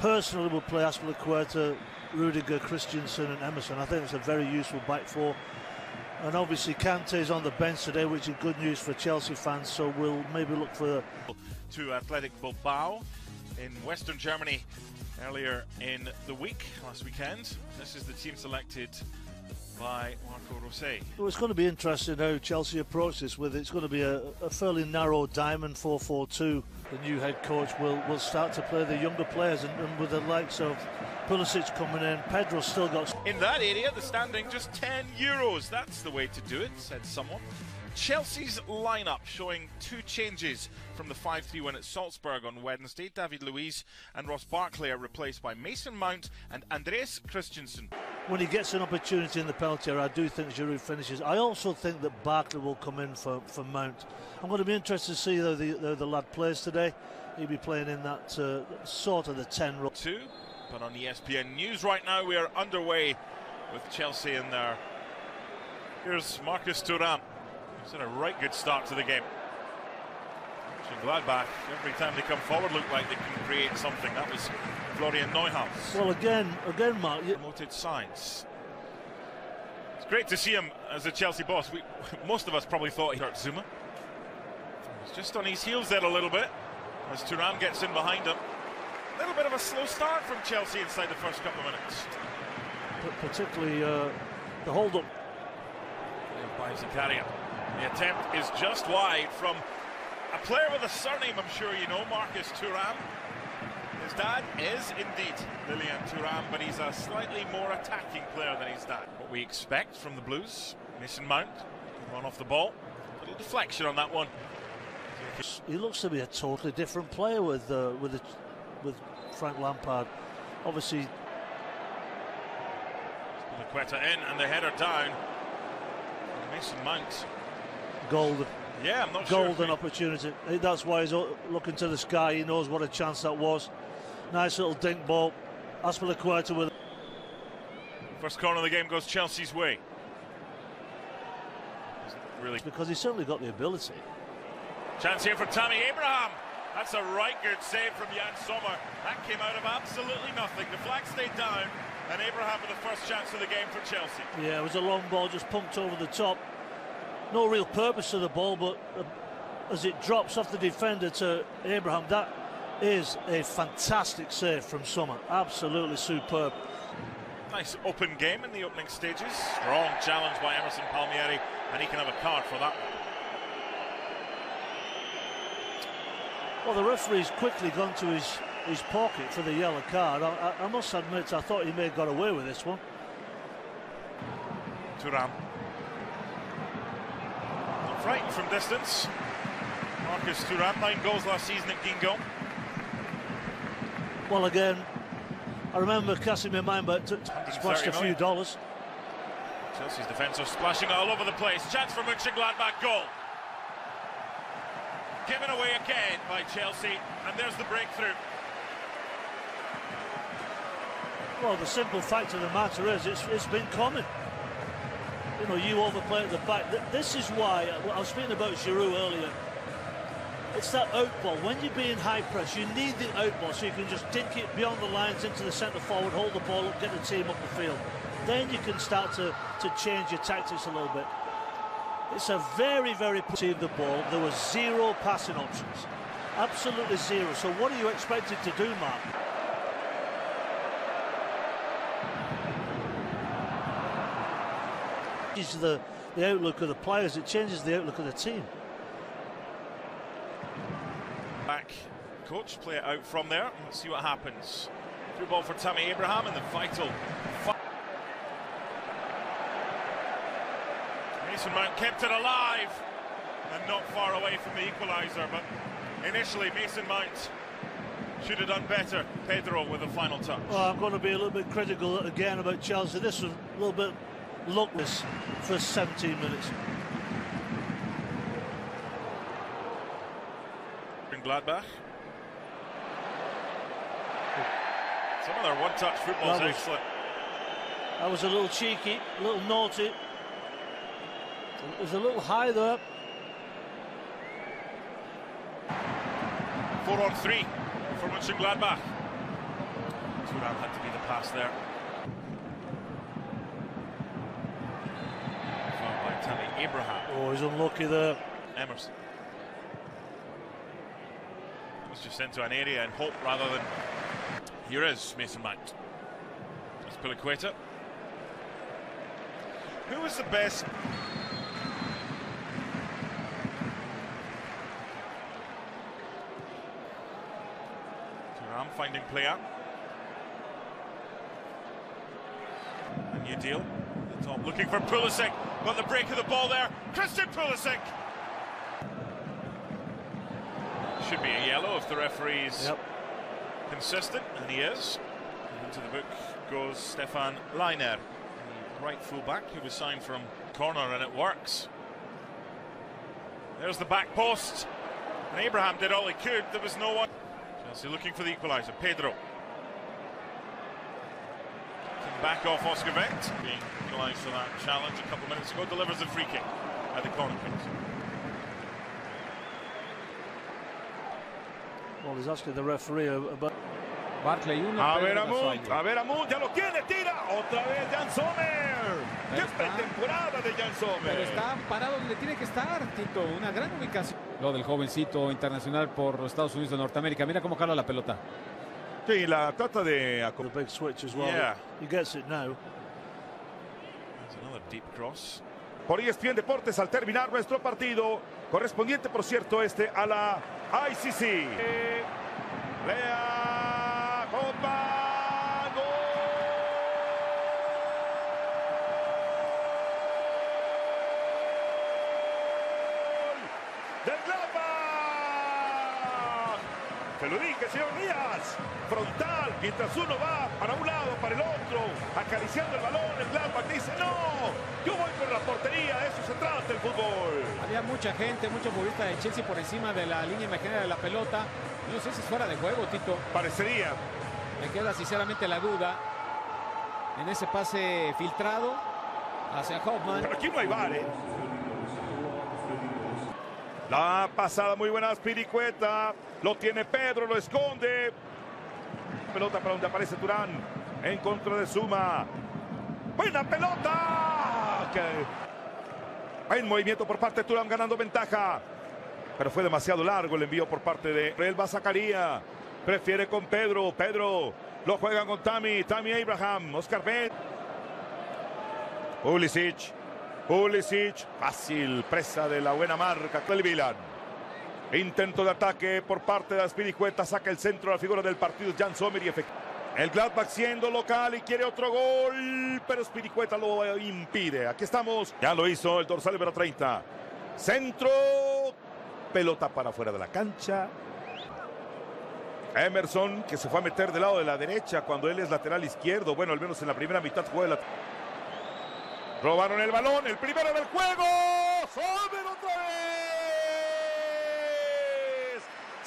personally would play Azpilicueta, Rudiger, Christensen, and Emerson. I think it's a very useful back four. And obviously Kante is on the bench today, which is good news for Chelsea fans. So we'll maybe look for to Athletic Bilbao in Western Germany earlier in the week, last weekend. This is the team selected by Marco Rose. Well, it's going to be interesting how Chelsea approach this. With it's going to be a, a fairly narrow diamond 4-4-2. The new head coach will, will start to play the younger players, and, and with the likes of Pulisic coming in, Pedro's still got. In that area, the standing just 10 euros. That's the way to do it, said someone. Chelsea's lineup showing two changes from the 5 3 win at Salzburg on Wednesday. David Luiz and Ross Barkley are replaced by Mason Mount and Andreas Christensen. When he gets an opportunity in the penalty area, I do think Giroud finishes. I also think that Barkley will come in for, for Mount. I'm going to be interested to see how the, the, the lad plays today. He'll be playing in that uh, sort of the 10 role. Two, but on ESPN News right now, we are underway with Chelsea in there. Here's Marcus Thuram. He's had a right good start to the game. Gladbach, every time they come forward, look like they can create something. That was Florian Neuhaus. Well, again, again, Mark. You... Promoted Sainz. It's great to see him as a Chelsea boss. We, most of us probably thought he Kurt Zouma. He's just on his heels there a little bit as Thuram gets in behind him. A little bit of a slow start from Chelsea inside the first couple of minutes. particularly uh, the hold-up. By Zakaria. The attempt is just wide from a player with a surname I'm sure you know, Marcus Thuram. His dad is indeed Lilian Thuram, but he's a slightly more attacking player than his dad. What we expect from the Blues, Mason Mount, run off the ball. A little deflection on that one. He looks to be a totally different player with uh, with the, with Frank Lampard. Obviously, Quetta in and the header down. Mason Mount. Golden. Yeah, I'm not golden sure opportunity. That's why he's looking to the sky. He knows what a chance that was. Nice little dink ball. Azpilicueta with. First corner of the game goes Chelsea's way. Really, because he's certainly got the ability. Chance here for Tammy Abraham. That's a right good save from Yann Sommer. That came out of absolutely nothing. The flag stayed down, and Abraham with the first chance of the game for Chelsea. Yeah, it was a long ball, just pumped over the top no real purpose to the ball, but uh, as it drops off the defender to Abraham, that is a fantastic save from Sommer. Absolutely superb. Nice open game in the opening stages. Strong challenge by Emerson Palmieri, and he can have a card for that Well, the referee's quickly gone to his, his pocket for the yellow card. I, I, must admit, I thought he may have got away with this one. Thuram frightened from distance. Marcus Thuram, nine goals last season at Guingamp. Well, again, I remember casting my mind, but it splashed a few dollars. Chelsea's defence are splashing all over the place. Chance for Mönchengladbach goal. Given away again by Chelsea, and there's the breakthrough. Well, the simple fact of the matter is, it's, it's been coming you know, you overplay the back. This is why, uh, I was speaking about Giroud earlier, it's that outball. When you're being high press, you need the outball so you can just dink it beyond the lines into the centre forward, hold the ball up, get the team up the field. Then you can start to, to change your tactics a little bit. It's a very, very perceived the ball. There was zero passing options. Absolutely zero. So what are you expected to do, Mark? Changes the, the outlook of the players, it changes the outlook of the team. Back, coach, play it out from there. Let's see what happens. Through ball for Tammy Abraham and the vital. Mason Mount kept it alive and not far away from the equaliser, but initially Mason Mount should have done better. Pedro with the final touch. Well, I'm going to be a little bit critical again about Chelsea. This was a little bit luckless for 17 minutes. In Gladbach. Some of their one-touch football is excellent. That was a little cheeky, a little naughty. It was a little high there. Four on three for Mönchengladbach. Thuram had to be the pass there. Fouled by Tammy Abraham. Oh, he's unlucky there. Emerson. Was just into an area and hope rather than. Here is Mason Mount. Azpilicueta. Who was the best? Thuram finding player. New deal. The top looking for Pulisic. Got the break of the ball there. Christian Pulisic. Should be a yellow if the referee's Yep. consistent, and he is. Into the book goes Stefan Lainer, the right fullback who was signed from corner, and it works. There's the back post, and Abraham did all he could. There was no one. Chelsea looking for the equaliser. Pedro. Can back off Oscar Wendt, being equalised for that challenge a couple of minutes ago. Delivers a free kick at the corner kick. Well, he's asking the referee about. Barclay 1. A ver a Munt, a ver a Munt, ya lo tiene, tira, otra vez Jan Sommer. ¡Qué pretemporada de Jan Pero Sommer! está parado donde tiene que estar, Tito. Una gran ubicación. Lo del jovencito internacional por los Estados Unidos de Norteamérica. Mira cómo cala la pelota. Sí, la trata de The big switch as well. Yeah. He gets it now. There's another deep cross. por ESPN Deportes al terminar nuestro partido, correspondiente, por cierto, este a la ICC. Lea Copa, gol del Gladbach. Te lo dije, señor Díaz. Frontal, mientras uno va para un lado, para el otro, acariciando el balón, el Gladbach dice, no, yo voy por la portería, de eso se trata el fútbol. Había mucha gente, mucho futbolista de Chelsea por encima de la línea imaginaria de la pelota. No sé si es fuera de juego, Tito. Parecería. Me queda sinceramente la duda en ese pase filtrado hacia Hoffman. Pero aquí no hay VAR, ¿eh? La pasada muy buena Spiricueta. Lo tiene Pedro, lo esconde. Pelota para donde aparece Turán. En contra de Suma. Buena pelota. Que- Buen movimiento por parte de Turán ganando ventaja. Pero fue demasiado largo el envío por parte de Elba Zacaría. Prefiere con Pedro. Pedro lo juegan con Tami. Tami Abraham. Oscar Ben. Pulisic. Pulisic. Fácil. Presa de la buena marca Milan. Intento de ataque por parte de Aspiricueta. Saca el centro a la figura del partido. Jan Sommer y. El Gladbach siendo local y quiere otro gol. Pero Spiricueta lo impide. Aquí estamos. Ya lo hizo el dorsal número 30. Centro. Pelota para afuera de la cancha. Emerson, que se fue a meter del lado de la derecha cuando él es lateral izquierdo. Bueno, al menos en la primera mitad fue la... Robaron el balón, el primero del juego otra vez.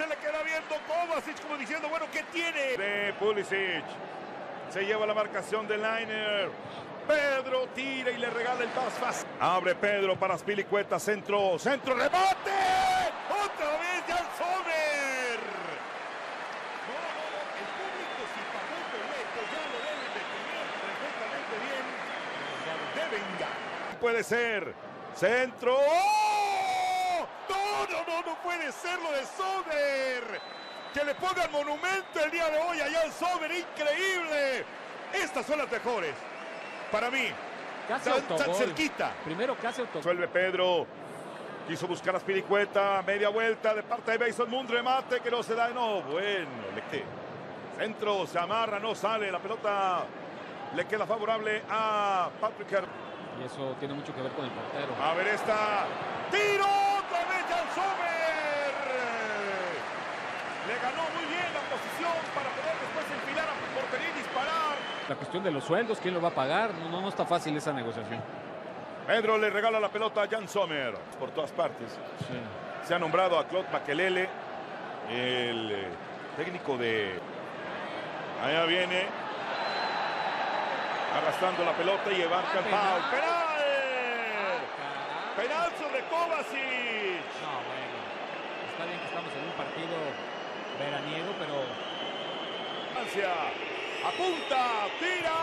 Se le queda viendo Kovacic como diciendo, bueno, ¿qué tiene? De Pulisic. Se lleva la marcación de Liner. Pedro tira y le regala el pas fácil. Abre Pedro para Spilicueta, centro, centro, rebate. Otra vez Jan Sommer. No, el público si pagó el boleto ya lo deben de tener perfectamente bien. Puede ser. Centro. ¡Oh! Puede ser lo de Sommer. Que le pongan monumento el día de hoy a Jan Sommer. Increíble. Estas son las mejores. Para mí. Casi Tan, tan cerquita. Primero casi autogol. Resuelve Pedro. Quiso buscar a Spiricueta. Media vuelta de parte de Mason Mund. Remate que no se da. No, bueno. Le. Centro. Se amarra. No sale. La pelota le queda favorable a Patrick Y eso tiene mucho que ver con el portero. A ver esta. Tiro. Otra vez Jan Sommer. Le ganó muy bien la posición para poder después enfilar a portería y disparar. La cuestión de los sueldos, ¿quién lo va a pagar? No, no, no está fácil esa negociación. Pedro le regala la pelota a Jan Sommer. Por todas partes. Se ha nombrado a Claude Makelele, el eh, técnico de... Allá viene. Arrastrando la pelota y embarca el foul. ¡Penal! ¡Penal sobre Kovacic! No, bueno. Está bien que estamos en un partido veraniego, pero distancia. Apunta, tira,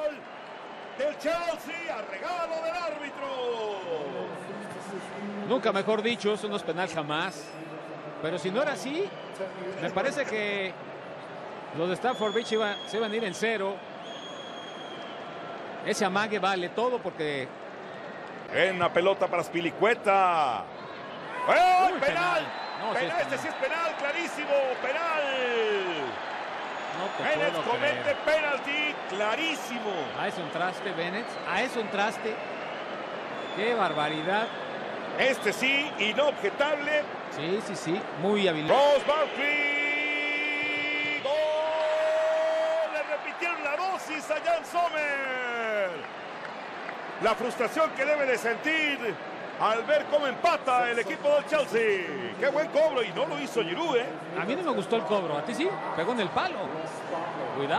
gol del Chelsea a regalo del árbitro. Nunca mejor dicho, eso no es penal jamás. Pero si no era así, me parece que los de Stafford Beach iba- se iban a ir en cero. Ese amague vale todo porque Buena pelota para Spilicueta. ¡Eh, Uy, penal! penal. No, sí es penal, este penal. sí es penal, clarísimo, penal. no Bennett comete creer. penalti, clarísimo. A eso entraste, Bennett. A eso entraste. Qué barbaridad. Este sí, inobjetable. Sí, sí, sí. Muy habilidoso. Ross Barkley. ¡Gol! Le repitieron la dosis a Jan Sommer. La frustración que debe de sentir al ver cómo empata el equipo del Chelsea. Qué buen cobro y no lo hizo Giroud, ¿eh? A mí no me gustó el cobro. A ti sí. Pegó en el palo. Cuidado.